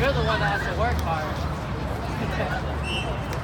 You're the one that has to work hard.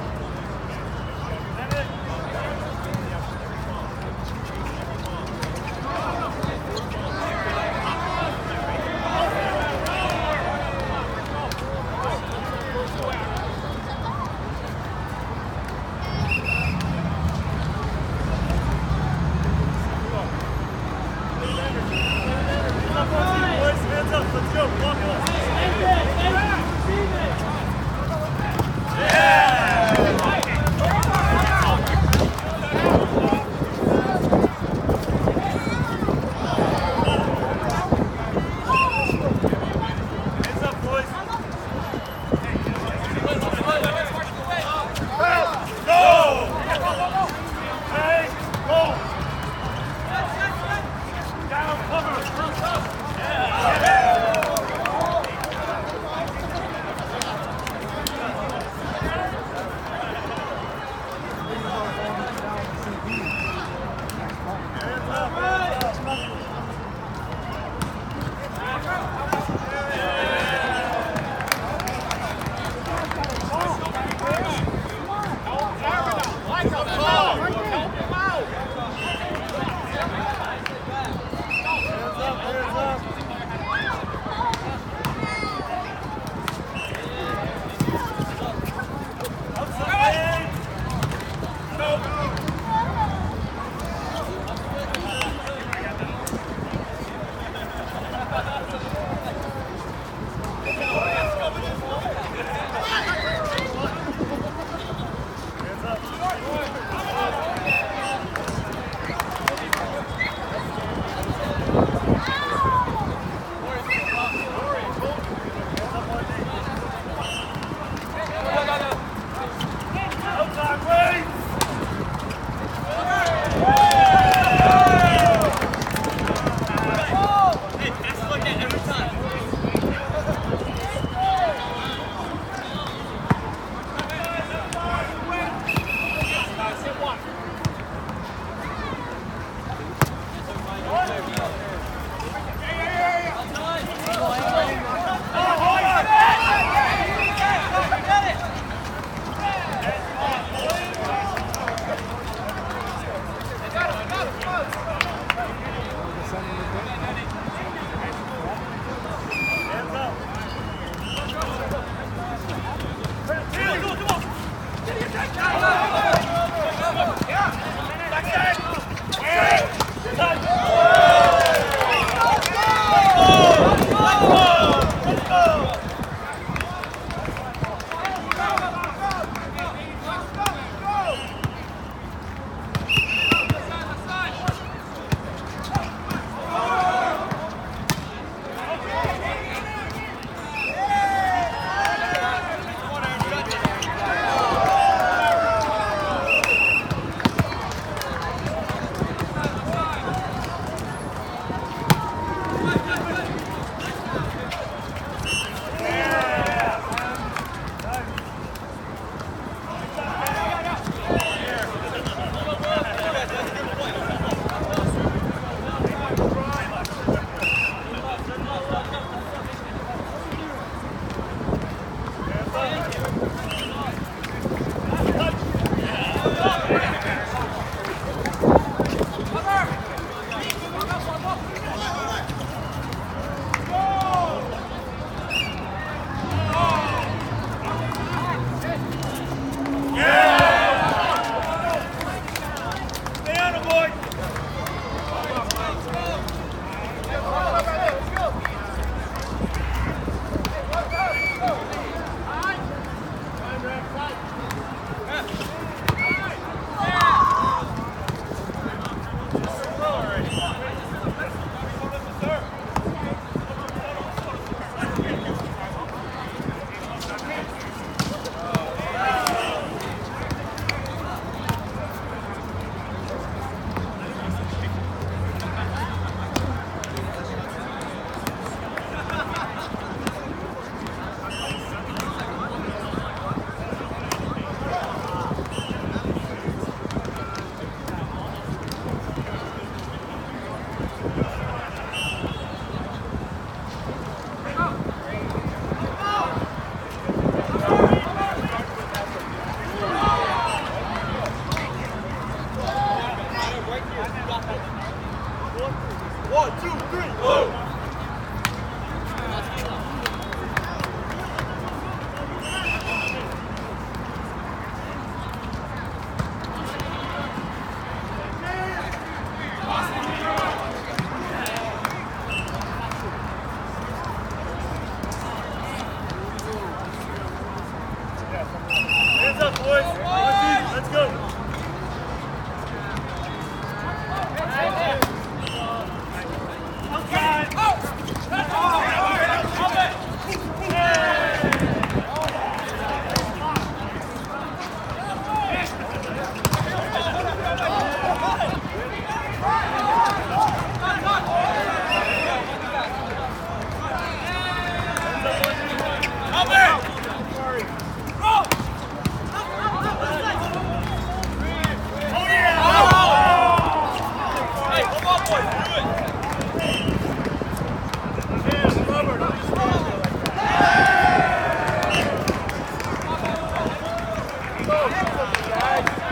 Obrigado.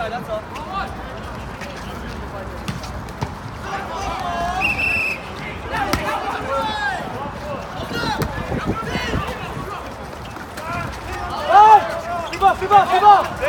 outside, that's bon, fais bon, fais bon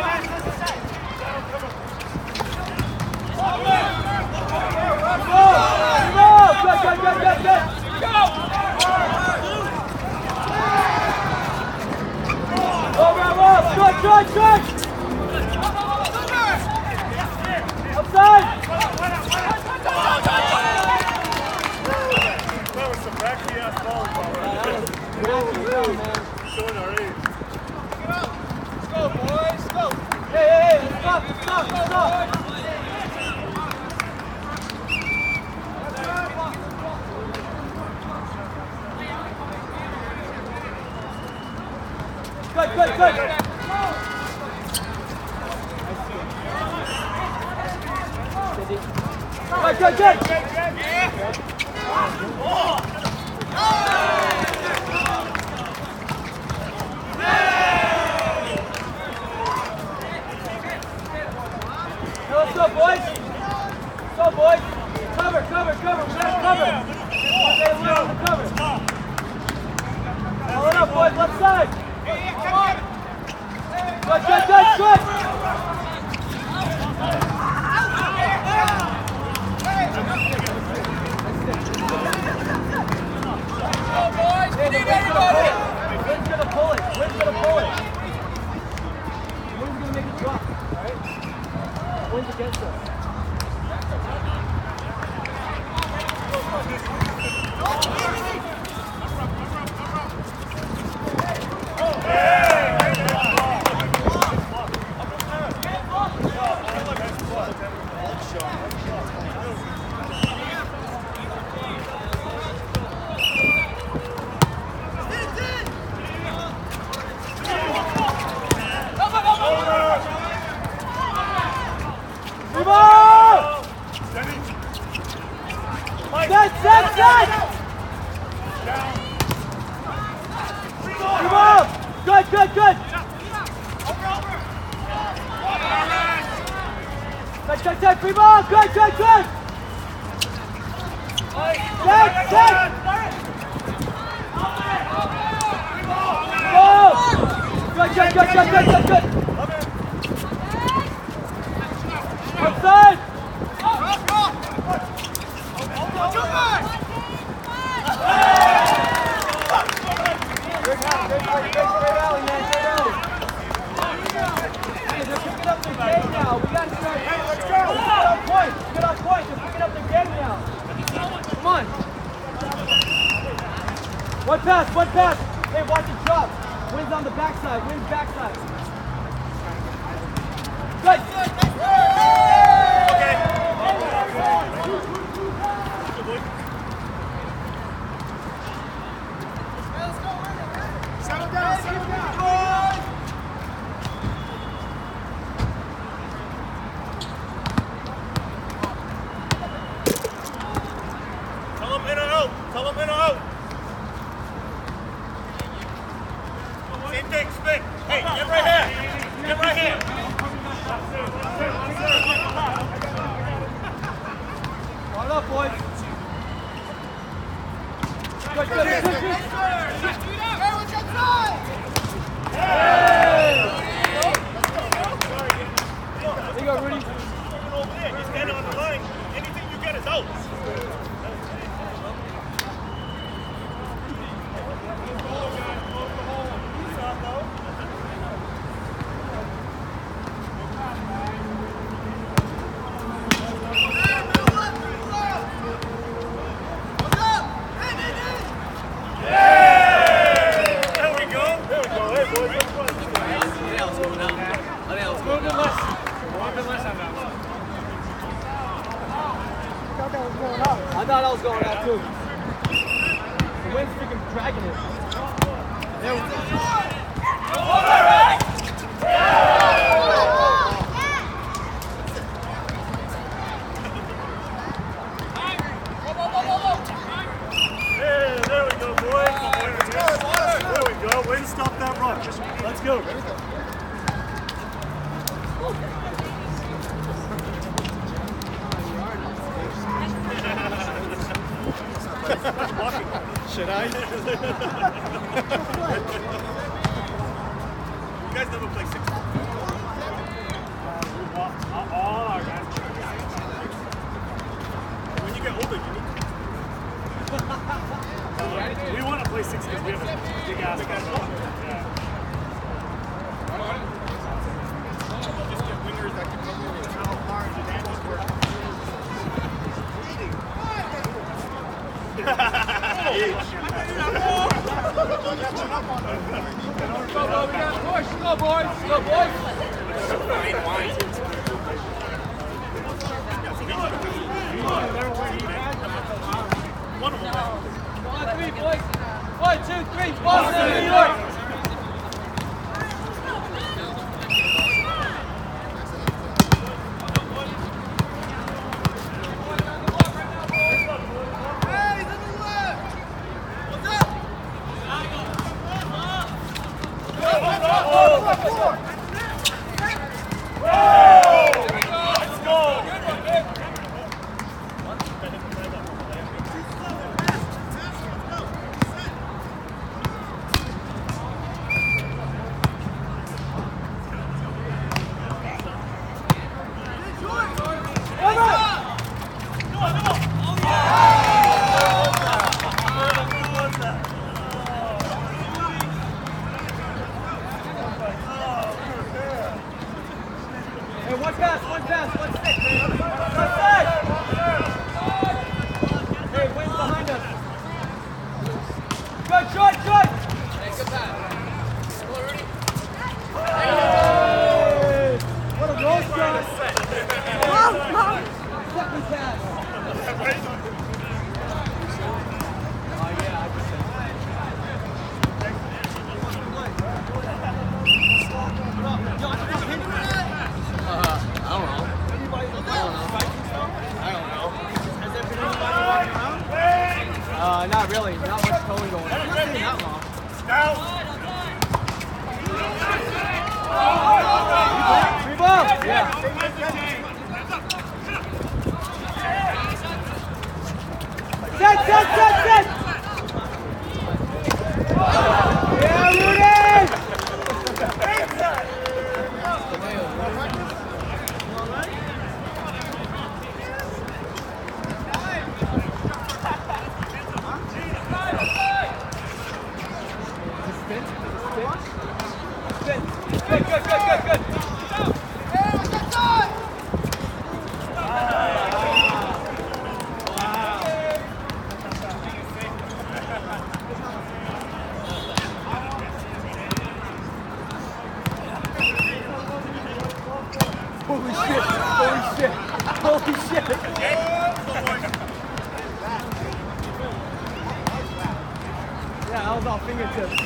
Let's go. Should I? you guys never play six. When you get older, you need. we want to play six because we have a big ass. Slow, boys. One, two, three, four, seven, New York. Long, long. Fucking fast.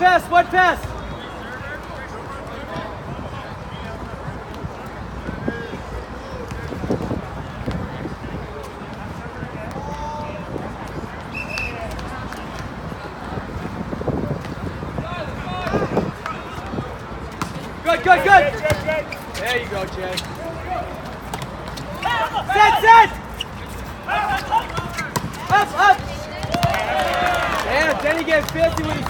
pass, wide pass. Good, good, good. There you go, Jay. Set, set. Up, up. Yeah, Denny getting fancy with his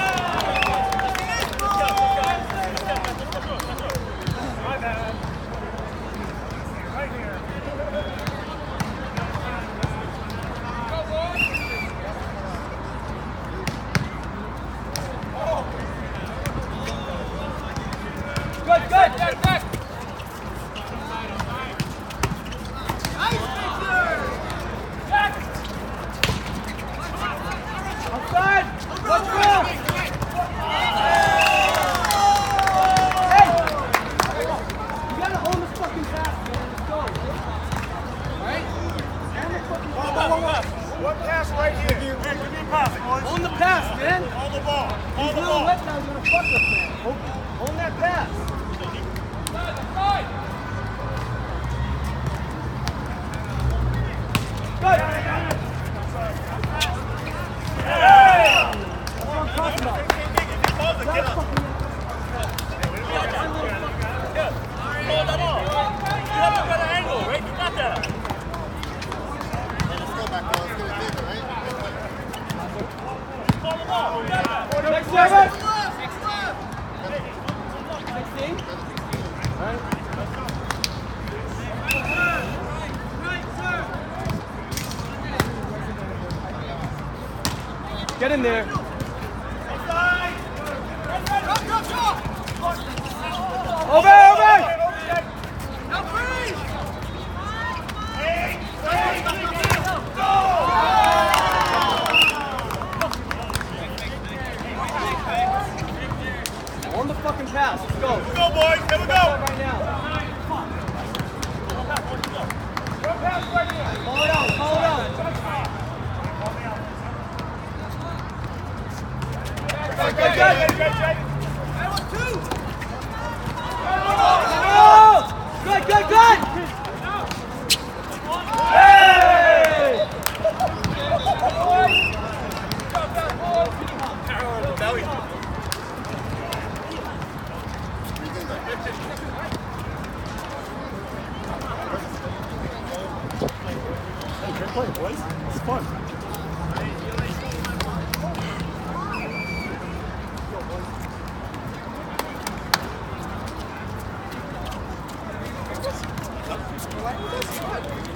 good, good, good. Let's. Why was that?